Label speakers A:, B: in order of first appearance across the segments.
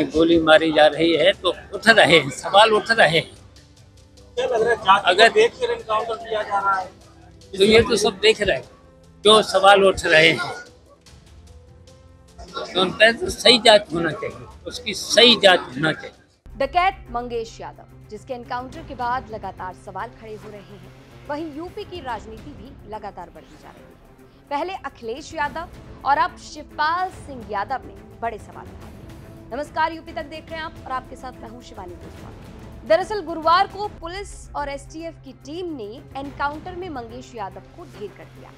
A: गोली मारी जा रही है तो उठ रहे हैं सवाल उठ रहे हैं। अगर-
B: को देख कर इनकाउंटर किया जा रहा है?
A: तो ये तो सब देख रहे हैं क्यों सवाल उठ रहे हैं? तो उन पर तो सही जाँच होना चाहिए उसकी सही जाँच होना चाहिए।
C: डकैत मंगेश यादव जिसके एनकाउंटर के बाद लगातार सवाल खड़े हो रहे हैं वहीं यूपी की राजनीति भी लगातार बढ़ती जा रही है। पहले अखिलेश यादव और अब शिवपाल सिंह यादव ने बड़े सवाल उठाए। नमस्कार, यूपी तक देख रहे हैं आप और आपके साथ मैं हूँ शिवानी गोस्वामी दरअसल गुरुवार को पुलिस और एसटीएफ की टीम ने एनकाउंटर में मंगेश यादव को ढेर कर दिया।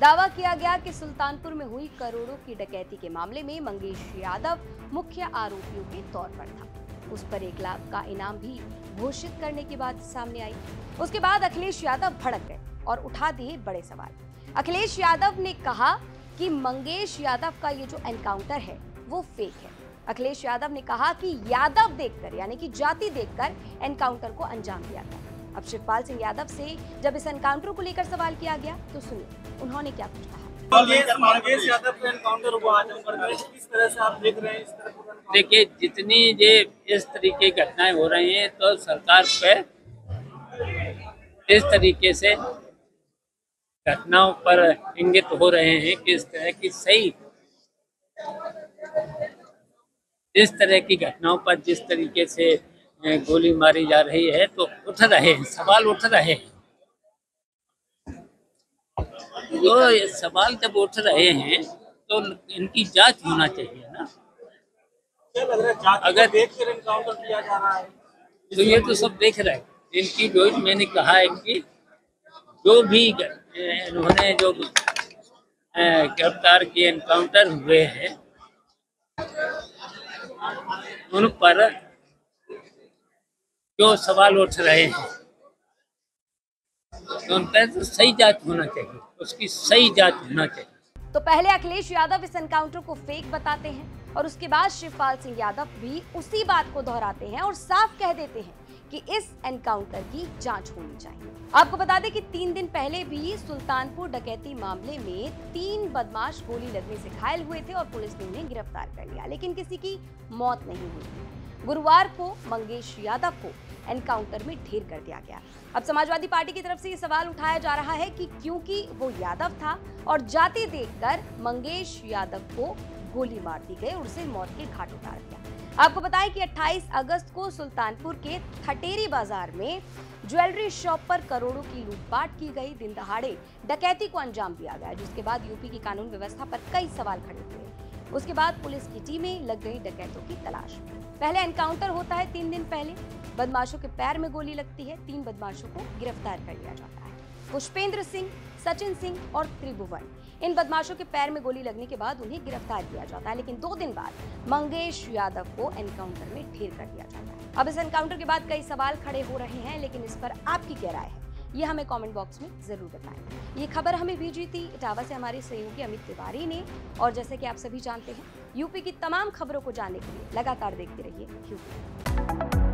C: दावा किया गया कि सुल्तानपुर में हुई करोड़ों की डकैती के मामले में मंगेश यादव मुख्य आरोपियों के तौर पर था। उस पर एक लाख का इनाम भी घोषित करने की बात सामने आई। उसके बाद अखिलेश यादव भड़क गए और उठा दिए बड़े सवाल। अखिलेश यादव ने कहा कि मंगेश यादव का ये जो एनकाउंटर है, वो फेक है। अखिलेश यादव ने कहा कि यादव देखकर यानी कि जाति देखकर एनकाउंटर को अंजाम दिया गया। अब शिवपाल सिंह यादव से जब इस एनकाउंटर को लेकर सवाल किया गया तो सुनिए उन्होंने क्या कुछ कहा
B: मंगेश मंगेश यादव एनकाउंटर हुआ किस तरह से आप देख रहे हैं इस तरह का encounter?
A: देखिए जितनी ये इस तरीके की घटनाएँ हो रही हैं तो सरकार पे इस तरीके से घटनाओं पर इंगित हो रहे हैं कि इस तरह की सही इस तरह की घटनाओं पर जिस तरीके से गोली मारी जा रही है तो उठ रहे हैं सवाल उठ रहे हैं। तो सवाल जब उठ रहे हैं तो इनकी जाँच होना चाहिए ना। अगर-
B: देख कर इनकाउंटर किया जा रहा है?
A: तो ये तो सब देख रहे हैं। इनकी जो मैंने कहा है कि जो भी इन्होंने जो गिरफ़्तार किए एनकाउंटर हुए हैं उन पर जो सवाल उठ रहे हैं तो उन पर तो सही जाँच होना चाहिए, उसकी सही जाँच होना चाहिए।
C: तो पहले अखिलेश यादव इस एनकाउंटर को फेक बताते हैं। और उसके बाद शिवपाल सिंह यादव भी उसी बात को दोहराते हैं और साफ़ कह देते हैं कि इस एनकाउंटर की जाँच होनी चाहिए। आपको बता दें कि तीन दिन पहले भी सुल्तानपुर डकैती मामले में तीन बदमाश गोली लगने से घायल हुए थे और पुलिस ने उन्हें गिरफ़्तार कर लिया, लेकिन किसी की मौत नहीं हुई। गुरुवार को मंगेश यादव को एनकाउंटर में ढेर कर दिया गया। अब समाजवादी पार्टी की तरफ़ से ये सवाल उठाया जा रहा है कि क्योंकि वो यादव था और जाति देखकर मंगेश यादव को गोली मार दी गई और उसे मौत के घाट उतार दिया। आपको बताएँ कि 28 अगस्त को सुल्तानपुर के थटेरी बाज़ार में ज्वेलरी शॉप पर करोड़ों की लूटपाट की गई। दिन दहाड़े डकैती को अंजाम दिया गया, जिसके बाद यूपी की कानून व्यवस्था पर कई सवाल खड़े हुए। उसके बाद पुलिस की टीमें लग गई डकैतों की तलाश पहले एनकाउंटर होता है तीन दिन पहले। बदमाशों के पैर में गोली लगती है। तीन बदमाशों को गिरफ़्तार कर लिया जाता है। पुष्पेंद्र सिंह सचिन सिंह और त्रिभुवन। इन बदमाशों के पैर में गोली लगने के बाद उन्हें गिरफ़्तार किया जाता है, लेकिन दो दिन बाद मंगेश यादव को एनकाउंटर में ढेर कर दिया जाता है। अब इस एनकाउंटर के बाद कई सवाल खड़े हो रहे हैं, लेकिन इस पर आपकी क्या राय है? ये हमें कमेंट बॉक्स में ज़रूर बताएँ। ये खबर हमें भेजी थी इटावा से हमारे सहयोगी अमित तिवारी ने, और जैसे कि आप सभी जानते हैं यूपी की तमाम खबरों को जानने के लिए लगातार देखते रहिए यूपी